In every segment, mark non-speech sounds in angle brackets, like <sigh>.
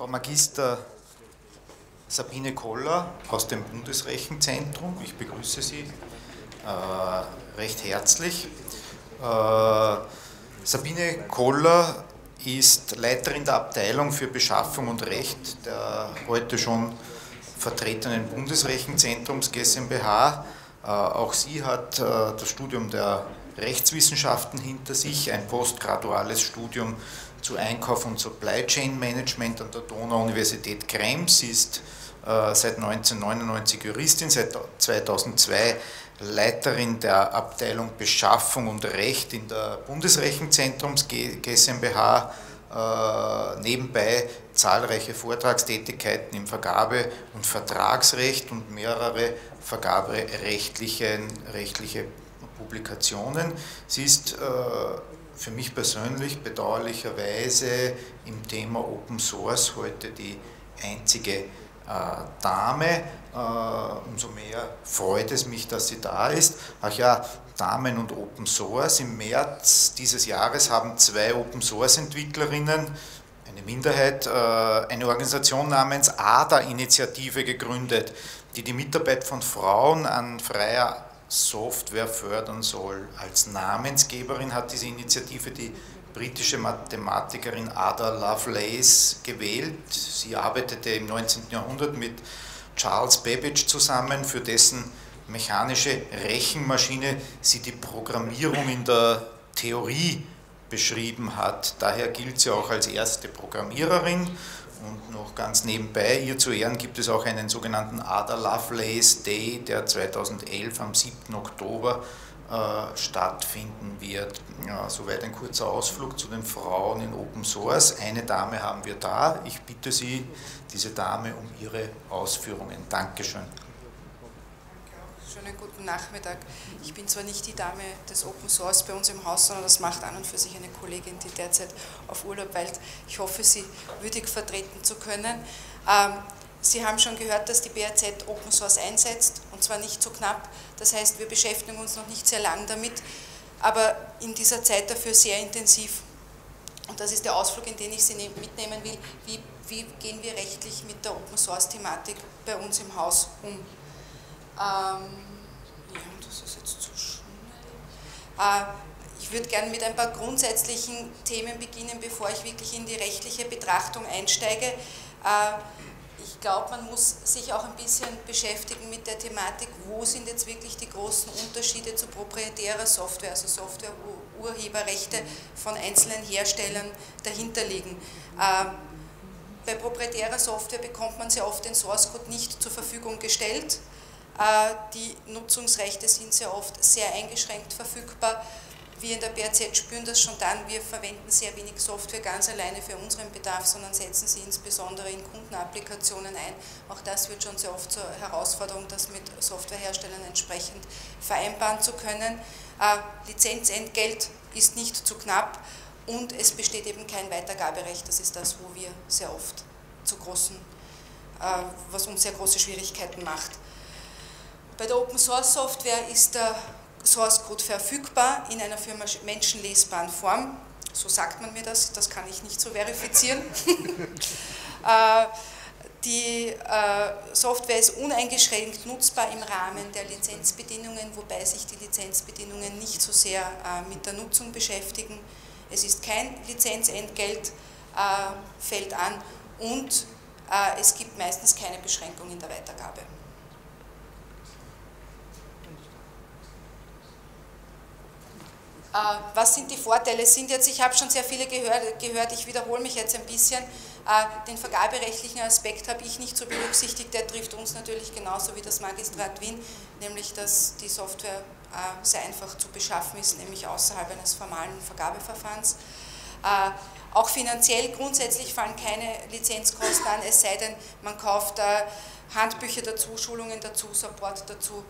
Frau Magister Sabine Koller aus dem Bundesrechenzentrum. Ich begrüße Sie äh, recht herzlich. Äh, Sabine Koller ist Leiterin der Abteilung für Beschaffung und Recht der heute schon vertretenen Bundesrechenzentrums GmbH. Äh, auch sie hat äh, das Studium der Rechtswissenschaften hinter sich, ein postgraduales Studium zu Einkauf und Supply Chain Management an der Donau-Universität Krems. Sie ist äh, seit 1999 Juristin, seit 2002 Leiterin der Abteilung Beschaffung und Recht in der Bundesrechenzentrums GmbH. Äh, nebenbei zahlreiche Vortragstätigkeiten im Vergabe- und Vertragsrecht und mehrere vergaberechtliche rechtliche Publikationen. Sie ist äh, für mich persönlich bedauerlicherweise im Thema Open Source heute die einzige äh, Dame. Äh, umso mehr freut es mich, dass sie da ist. Ach ja, Damen und Open Source. Im März dieses Jahres haben zwei Open Source Entwicklerinnen, eine Minderheit, äh, eine Organisation namens ADA-Initiative gegründet, die die Mitarbeit von Frauen an freier Software fördern soll. Als Namensgeberin hat diese Initiative die britische Mathematikerin Ada Lovelace gewählt. Sie arbeitete im 19. Jahrhundert mit Charles Babbage zusammen, für dessen mechanische Rechenmaschine sie die Programmierung in der Theorie beschrieben hat. Daher gilt sie auch als erste Programmiererin und noch ganz nebenbei, ihr zu Ehren gibt es auch einen sogenannten Ada Lovelace Day, der 2011 am 7. Oktober äh, stattfinden wird. Ja, soweit ein kurzer Ausflug zu den Frauen in Open Source. Eine Dame haben wir da. Ich bitte Sie, diese Dame, um ihre Ausführungen. Dankeschön. Schönen guten Nachmittag. Ich bin zwar nicht die Dame des Open Source bei uns im Haus, sondern das macht an und für sich eine Kollegin, die derzeit auf Urlaub weilt. Ich hoffe, sie würdig vertreten zu können. Ähm, sie haben schon gehört, dass die BRZ Open Source einsetzt und zwar nicht so knapp. Das heißt, wir beschäftigen uns noch nicht sehr lang damit, aber in dieser Zeit dafür sehr intensiv. Und das ist der Ausflug, in den ich Sie ne-, mitnehmen will. Wie, wie gehen wir rechtlich mit der Open Source Thematik bei uns im Haus um? Ähm, ja, das ist jetzt zu schnell. Äh, ich würde gerne mit ein paar grundsätzlichen Themen beginnen, bevor ich wirklich in die rechtliche Betrachtung einsteige. Äh, ich glaube, man muss sich auch ein bisschen beschäftigen mit der Thematik, wo sind jetzt wirklich die großen Unterschiede zu proprietärer Software, also Software, wo Urheberrechte von einzelnen Herstellern dahinter liegen. Äh, bei proprietärer Software bekommt man sehr oft den Source Code nicht zur Verfügung gestellt die Nutzungsrechte sind sehr oft sehr eingeschränkt verfügbar. Wir in der BRZ spüren das schon dann, wir verwenden sehr wenig Software ganz alleine für unseren Bedarf, sondern setzen sie insbesondere in Kundenapplikationen ein. Auch das wird schon sehr oft zur Herausforderung, das mit Softwareherstellern entsprechend vereinbaren zu können. Äh, Lizenzentgelt ist nicht zu knapp und es besteht eben kein Weitergaberecht. Das ist das, wo wir sehr oft zu großen, äh, was uns sehr große Schwierigkeiten macht. Bei der Open Source Software ist der Source Code verfügbar in einer für menschenlesbaren Form. So sagt man mir das, das kann ich nicht so verifizieren. <laughs> Äh, die äh, Software ist uneingeschränkt nutzbar im Rahmen der Lizenzbedingungen, wobei sich die Lizenzbedingungen nicht so sehr äh, mit der Nutzung beschäftigen. Es ist kein Lizenzentgelt, fällt an und es gibt meistens keine Beschränkung in der Weitergabe. Was sind die Vorteile? Sind jetzt, ich habe schon sehr viele gehört, gehört ich wiederhole mich jetzt ein bisschen. Äh, den vergaberechtlichen Aspekt habe ich nicht so berücksichtigt, der trifft uns natürlich genauso wie das Magistrat Wien, nämlich dass die Software äh, sehr einfach zu beschaffen ist, nämlich außerhalb eines formalen Vergabeverfahrens. Auch finanziell grundsätzlich fallen keine Lizenzkosten an, es sei denn, man kauft Handbücher dazu, Schulungen dazu, Support dazu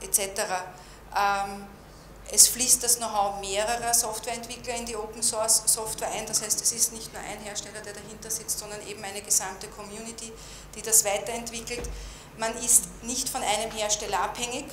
etc. Es fließt das Know-how mehrerer Softwareentwickler in die Open Source Software ein. Das heißt, es ist nicht nur ein Hersteller, der dahinter sitzt, sondern eben eine gesamte Community, die das weiterentwickelt. Man ist nicht von einem Hersteller abhängig.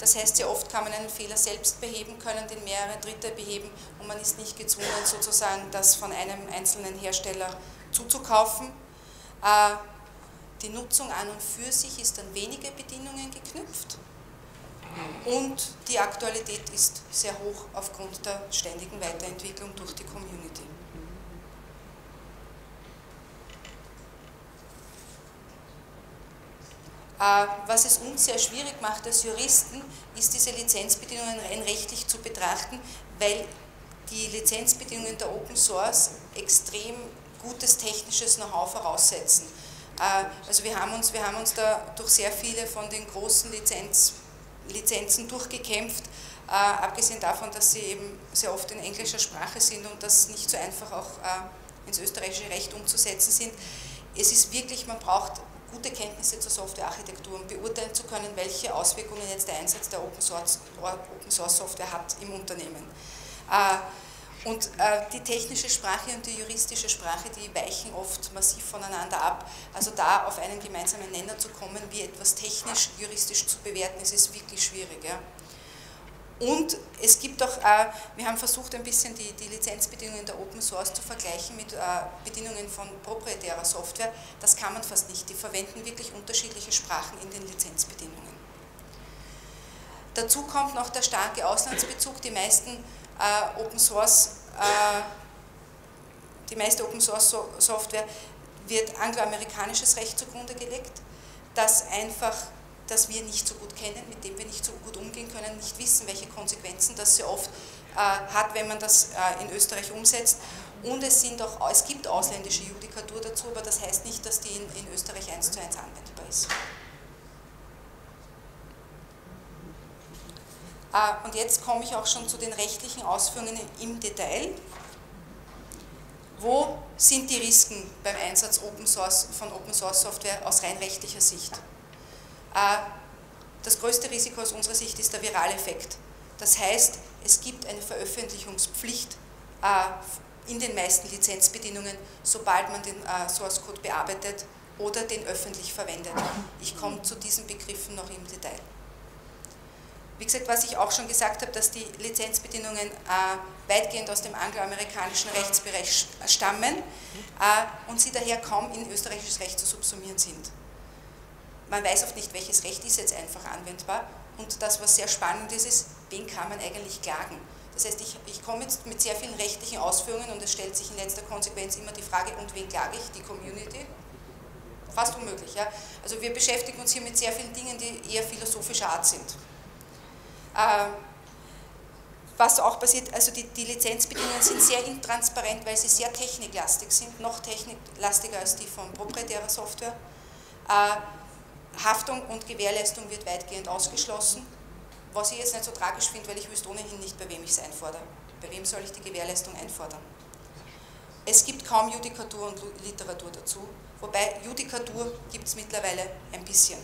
Das heißt, sehr oft kann man einen Fehler selbst beheben, können den mehrere Dritte beheben und man ist nicht gezwungen, sozusagen das von einem einzelnen Hersteller zuzukaufen. Die Nutzung an und für sich ist an wenige Bedingungen geknüpft und die Aktualität ist sehr hoch aufgrund der ständigen Weiterentwicklung durch die Community. Äh, was es uns sehr schwierig macht als Juristen, ist diese Lizenzbedingungen rein rechtlich zu betrachten, weil die Lizenzbedingungen der Open Source extrem gutes technisches Know-how voraussetzen. Äh, also wir haben, uns, wir haben uns da durch sehr viele von den großen Lizenz, Lizenzen durchgekämpft, äh, abgesehen davon, dass sie eben sehr oft in englischer Sprache sind und das nicht so einfach auch ins österreichische Recht umzusetzen sind. Es ist wirklich, man braucht gute Kenntnisse zur Softwarearchitektur, um beurteilen zu können, welche Auswirkungen jetzt der Einsatz der Open Source, Open Source Software hat im Unternehmen. Äh, und äh, die technische Sprache und die juristische Sprache, die weichen oft massiv voneinander ab. Also da auf einen gemeinsamen Nenner zu kommen, wie etwas technisch, juristisch zu bewerten, ist, ist wirklich schwierig. Ja. Und es gibt auch, äh, wir haben versucht ein bisschen die, die Lizenzbedingungen der Open Source zu vergleichen mit äh, Bedingungen von proprietärer Software. Das kann man fast nicht. Die verwenden wirklich unterschiedliche Sprachen in den Lizenzbedingungen. Dazu kommt noch der starke Auslandsbezug. Die meisten äh, Open Source, die meiste Open Source Software wird angloamerikanisches Recht zugrunde gelegt, das einfach das wir nicht so gut kennen, mit dem wir nicht so gut umgehen können, nicht wissen, welche Konsequenzen das sehr oft äh, hat, wenn man das äh, in Österreich umsetzt. Und es, sind auch, es gibt ausländische Judikatur dazu, aber das heißt nicht, dass die in Österreich eins zu eins anwendbar ist. Und jetzt komme ich auch schon zu den rechtlichen Ausführungen im Detail. Wo sind die Risiken beim Einsatz Open Source, von Open Source Software aus rein rechtlicher Sicht? Äh, das größte Risiko aus unserer Sicht ist der Viraleffekt. Das heißt, es gibt eine Veröffentlichungspflicht äh, in den meisten Lizenzbedingungen, sobald man den äh, Source Code bearbeitet oder den öffentlich verwendet. Ich komme zu diesen Begriffen noch im Detail. Wie gesagt, was ich auch schon gesagt habe, dass die Lizenzbedingungen weitgehend aus dem angloamerikanischen Rechtsbereich stammen und sie daher kaum in österreichisches Recht zu subsumieren sind man weiß oft nicht, welches Recht ist jetzt einfach anwendbar. Und das, was sehr spannend ist, ist, wen kann man eigentlich klagen? Das heißt, ich, ich komme jetzt mit sehr vielen rechtlichen Ausführungen und es stellt sich in letzter Konsequenz immer die Frage, und wen klage ich? Die Community? Fast unmöglich. Ja? Also wir beschäftigen uns hier mit sehr vielen Dingen, die eher philosophischer Art sind. Äh, was auch passiert, also die, die, Lizenzbedingungen sind sehr intransparent, weil sie sehr techniklastig sind, noch techniklastiger als die von proprietärer Software. Äh, Haftung und Gewährleistung wird weitgehend ausgeschlossen, was ich jetzt nicht so tragisch finde, weil ich wüsste ohnehin nicht, bei wem ich es einfordere. Bei wem soll ich die Gewährleistung einfordern? Es gibt kaum Judikatur und Literatur dazu, wobei Judikatur gibt es mittlerweile ein bisschen.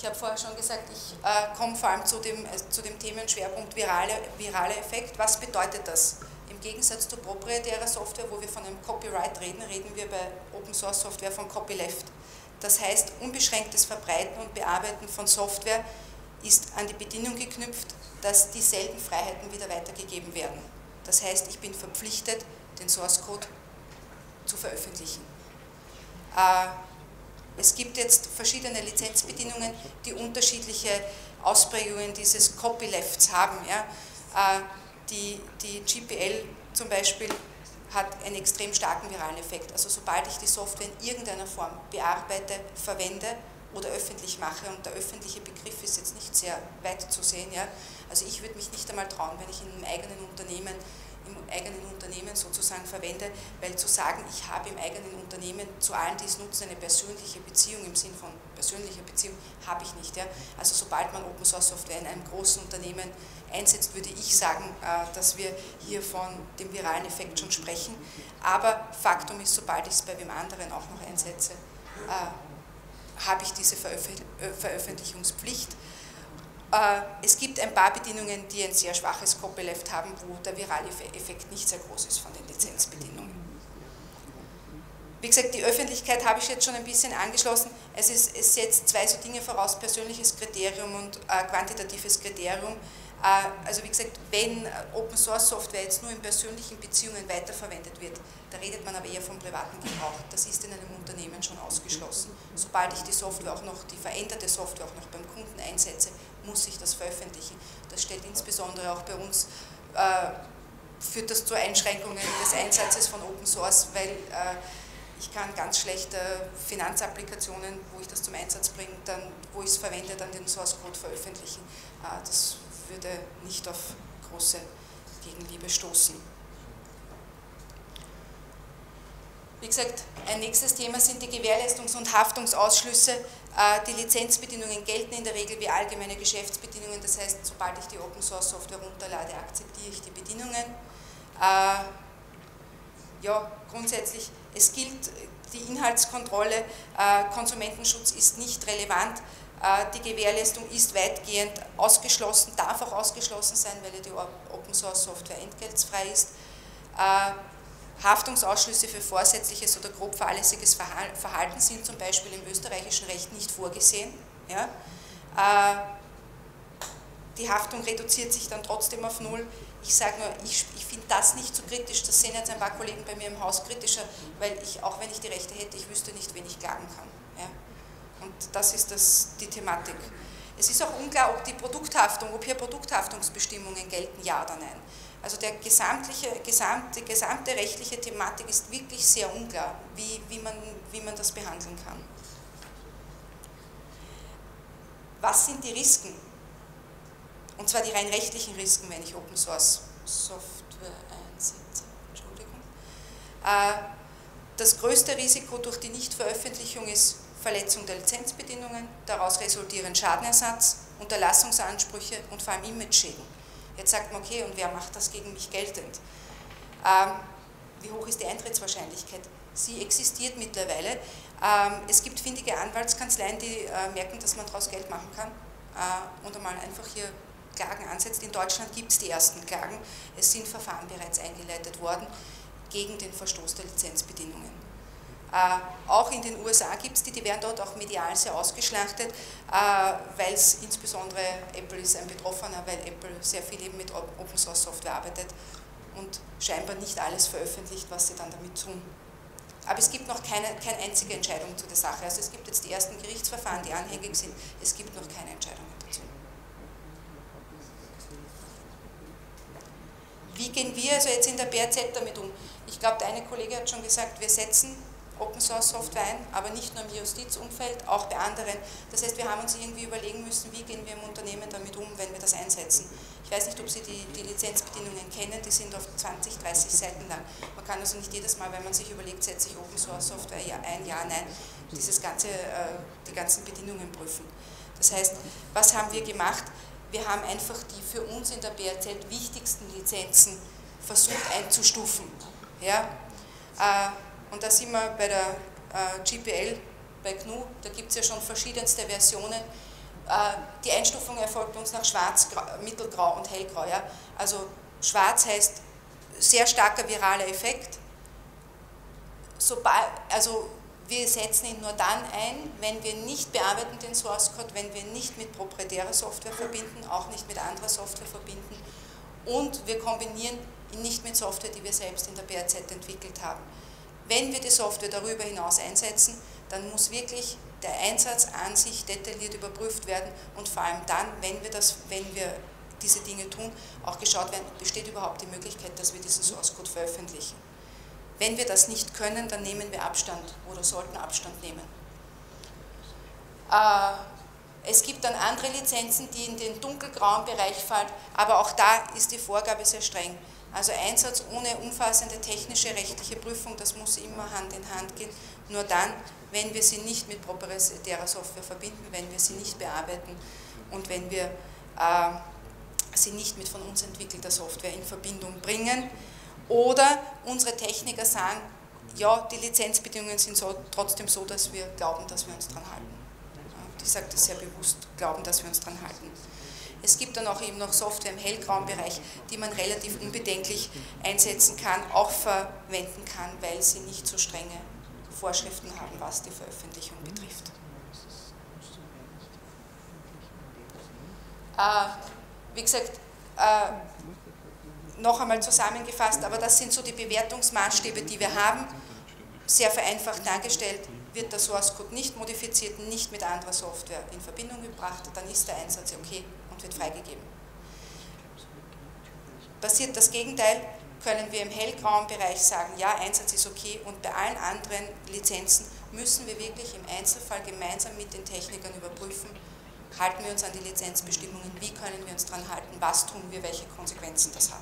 Ich habe vorher schon gesagt, ich äh, komme vor allem zu dem, äh, zu dem Themenschwerpunkt virale, virale Effekt. Was bedeutet das? Im Gegensatz zu proprietärer Software, wo wir von einem Copyright reden, reden wir bei Open Source Software von Copyleft. Das heißt, unbeschränktes Verbreiten und Bearbeiten von Software ist an die Bedingung geknüpft, dass dieselben Freiheiten wieder weitergegeben werden. Das heißt, ich bin verpflichtet, den Source Code zu veröffentlichen. Äh, es gibt jetzt verschiedene Lizenzbedingungen, die unterschiedliche Ausprägungen dieses Copylefts haben. Ja. Äh, die, die GPL zum Beispiel hat einen extrem starken viralen Effekt. Also sobald ich die Software in irgendeiner Form bearbeite, verwende oder öffentlich mache, und der öffentliche Begriff ist jetzt nicht sehr weit zu sehen, ja, also ich würde mich nicht einmal trauen, wenn ich in einem eigenen Unternehmen im eigenen Unternehmen sozusagen verwende, weil zu sagen, ich habe im eigenen Unternehmen zu allen, die es nutzen, eine persönliche Beziehung im Sinn von persönlicher Beziehung, habe ich nicht. Ja? Also sobald man Open Source Software in einem großen Unternehmen einsetzt, würde ich sagen, äh, dass wir hier von dem viralen Effekt schon sprechen. Aber Faktum ist, sobald ich es bei wem anderen auch noch einsetze, äh, habe ich diese Veröffentlichungspflicht. Es gibt ein paar Bedingungen, die ein sehr schwaches Copyleft haben, wo der virale Effekt nicht sehr groß ist von den Lizenzbedingungen. wie gesagt, die Öffentlichkeit habe ich jetzt schon ein bisschen angeschlossen. Es, ist, es setzt zwei so Dinge voraus, persönliches Kriterium und äh, quantitatives Kriterium. Äh, also wie gesagt, wenn Open Source Software jetzt nur in persönlichen Beziehungen weiterverwendet wird, da redet man aber eher vom privaten Gebrauch. Das ist in einem Unternehmen schon ausgeschlossen. Sobald ich die Software auch noch, die veränderte Software auch noch beim Kunden einsetze, muss ich das veröffentlichen. Das stellt insbesondere auch bei uns, äh, führt das zu Einschränkungen des Einsatzes von Open Source, weil äh, ich kann ganz schlechte Finanzapplikationen, wo ich das zum Einsatz bringe, dann, wo ich es verwende, dann den Source Code veröffentlichen. Äh, das würde nicht auf große Gegenliebe stoßen. Wie gesagt, ein nächstes Thema sind die Gewährleistungs- und Haftungsausschlüsse. Äh, die Lizenzbedingungen gelten in der Regel wie allgemeine Geschäftsbedingungen, das heißt, sobald ich die Open Source Software runterlade, akzeptiere ich die Bedingungen. Äh, ja, grundsätzlich, es gilt die Inhaltskontrolle, Konsumentenschutz ist nicht relevant, die Gewährleistung ist weitgehend ausgeschlossen, darf auch ausgeschlossen sein, weil die Open Source Software entgeltfrei ist. Haftungsausschlüsse für vorsätzliches oder grob fahrlässiges Verhalten sind zum Beispiel im österreichischen Recht nicht vorgesehen. Ja. Äh, die Haftung reduziert sich dann trotzdem auf Null. Ich sage nur, ich, ich finde das nicht so kritisch, das sehen jetzt ein paar Kollegen bei mir im Haus kritischer, weil ich, auch wenn ich die Rechte hätte, ich wüsste nicht, wen ich klagen kann. Ja. Und das ist das, die Thematik. Es ist auch unklar, ob die Produkthaftung, ob hier Produkthaftungsbestimmungen gelten, ja oder nein. Also der gesamtliche, gesamte, gesamte rechtliche Thematik ist wirklich sehr unklar, wie, wie, man, wie man das behandeln kann. Was sind die Risiken? Und zwar die rein rechtlichen Risiken, wenn ich Open Source Software einsetze. Entschuldigung. Äh, das größte Risiko durch die Nichtveröffentlichung ist Verletzung der Lizenzbedingungen, daraus resultieren Schadenersatz, Unterlassungsansprüche und vor allem Image-Schäden. Jetzt sagt man, okay, und wer macht das gegen mich geltend? Ähm, wie hoch ist die Eintrittswahrscheinlichkeit? Sie existiert mittlerweile. Ähm, es gibt findige Anwaltskanzleien, die äh, merken, dass man daraus Geld machen kann äh, und einmal einfach hier Klagen ansetzt. In Deutschland gibt es die ersten Klagen. Es sind Verfahren bereits eingeleitet worden gegen den Verstoß der Lizenzbedingungen. Äh, auch in den USA gibt es die, die werden dort auch medial sehr ausgeschlachtet, äh, weil es insbesondere Apple ist ein Betroffener, weil Apple sehr viel eben mit Open Source Software arbeitet und scheinbar nicht alles veröffentlicht, was sie dann damit tun. Aber es gibt noch keine, keine einzige Entscheidung zu der Sache. Also es gibt jetzt die ersten Gerichtsverfahren, die anhängig sind, es gibt noch keine Entscheidung dazu. Wie gehen wir also jetzt in der BRZ damit um? Ich glaube, eine Kollege hat schon gesagt, wir setzen Open Source Software ein, aber nicht nur im Justizumfeld, auch bei anderen. Das heißt, wir haben uns irgendwie überlegen müssen, wie gehen wir im Unternehmen damit um, wenn wir das einsetzen. Ich weiß nicht, ob Sie die, die Lizenzbedingungen kennen, die sind oft 20, 30 Seiten lang. Man kann also nicht jedes Mal, wenn man sich überlegt, setze ich Open Source Software ein, ja, nein, dieses ganze, äh, die ganzen Bedingungen prüfen. Das heißt, was haben wir gemacht? Wir haben einfach die für uns in der BRZ wichtigsten Lizenzen versucht einzustufen. Ja? Und da sind wir bei der äh, GPL, bei GNU, da gibt es ja schon verschiedenste Versionen. Äh, die Einstufung erfolgt bei uns nach Schwarz, Mittelgrau und Hellgrau. Ja? Also Schwarz heißt sehr starker viraler Effekt. Sobald, also wir setzen ihn nur dann ein, wenn wir nicht bearbeiten den Source Code, wenn wir nicht mit proprietärer Software verbinden, auch nicht mit anderer Software verbinden und wir kombinieren ihn nicht mit Software, die wir selbst in der BRZ entwickelt haben. Wenn wir die Software darüber hinaus einsetzen, dann muss wirklich der Einsatz an sich detailliert überprüft werden und vor allem dann, wenn wir, das, wenn wir diese Dinge tun, auch geschaut werden, besteht überhaupt die Möglichkeit, dass wir diesen Source Code veröffentlichen. Wenn wir das nicht können, dann nehmen wir Abstand oder sollten Abstand nehmen. Äh, es gibt dann andere Lizenzen, die in den dunkelgrauen Bereich fallen, aber auch da ist die Vorgabe sehr streng. Also Einsatz ohne umfassende technische, rechtliche Prüfung, das muss immer Hand in Hand gehen. Nur dann, wenn wir sie nicht mit proprietärer Software verbinden, wenn wir sie nicht bearbeiten und wenn wir äh, sie nicht mit von uns entwickelter Software in Verbindung bringen. Oder unsere Techniker sagen, ja, die Lizenzbedingungen sind so, trotzdem so, dass wir glauben, dass wir uns dran halten. Ich sage das sehr bewusst, glauben, dass wir uns dran halten. Es gibt dann auch eben noch Software im hellgrauen Bereich, die man relativ unbedenklich einsetzen kann, auch verwenden kann, weil sie nicht so strenge Vorschriften haben, was die Veröffentlichung betrifft. Äh, wie gesagt, äh, noch einmal zusammengefasst, aber das sind so die Bewertungsmaßstäbe, die wir haben. Sehr vereinfacht dargestellt, wird der Source Code nicht modifiziert, nicht mit anderer Software in Verbindung gebracht, dann ist der Einsatz okay und wird freigegeben. Passiert das Gegenteil, können wir im hellgrauen Bereich sagen, ja, Einsatz ist okay und bei allen anderen Lizenzen müssen wir wirklich im Einzelfall gemeinsam mit den Technikern überprüfen, halten wir uns an die Lizenzbestimmungen, wie können wir uns daran halten, was tun wir, welche Konsequenzen das hat.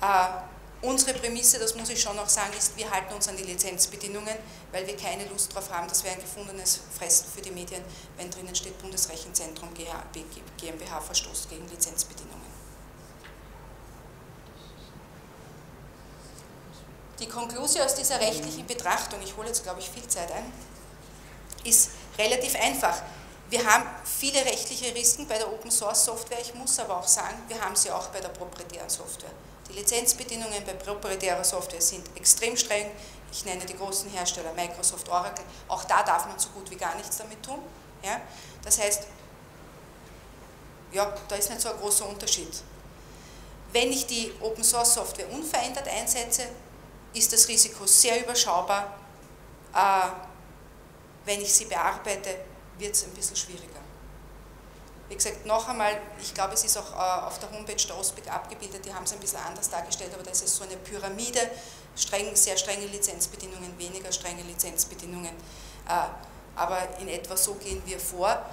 Äh, unsere Prämisse, das muss ich schon noch sagen, ist, wir halten uns an die Lizenzbedingungen, weil wir keine Lust darauf haben, das wäre ein gefundenes Fressen für die Medien, wenn drinnen steht Bundesrechenzentrum GmbH verstoßt gegen Lizenzbedingungen. Die Konklusion aus dieser rechtlichen Betrachtung, ich hole jetzt glaube ich viel Zeit ein, ist relativ einfach. Wir haben viele rechtliche Risiken bei der Open Source Software, ich muss aber auch sagen, wir haben sie auch bei der proprietären Software. Die Lizenzbedingungen bei proprietärer Software sind extrem streng. Ich nenne die großen Hersteller Microsoft, Oracle. Auch da darf man so gut wie gar nichts damit tun. Ja? Das heißt, ja, da ist nicht so ein großer Unterschied. Wenn ich die Open Source Software unverändert einsetze, ist das Risiko sehr überschaubar. Äh, wenn ich sie bearbeite, wird es ein bisschen schwieriger. Wie gesagt, noch einmal, ich glaube, es ist auch äh, auf der Homepage der OSPIC abgebildet, die haben es ein bisschen anders dargestellt, aber das ist so eine Pyramide, streng, sehr strenge Lizenzbedingungen, weniger strenge Lizenzbedingungen. Äh, aber in etwa so gehen wir vor.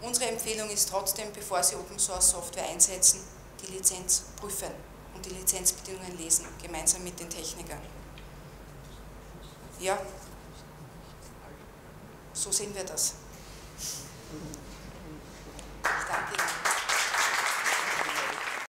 Unsere Empfehlung ist trotzdem, bevor Sie Open Source Software einsetzen, die Lizenz prüfen und die Lizenzbedingungen lesen, gemeinsam mit den Technikern. Ja, so sehen wir das. Thank you.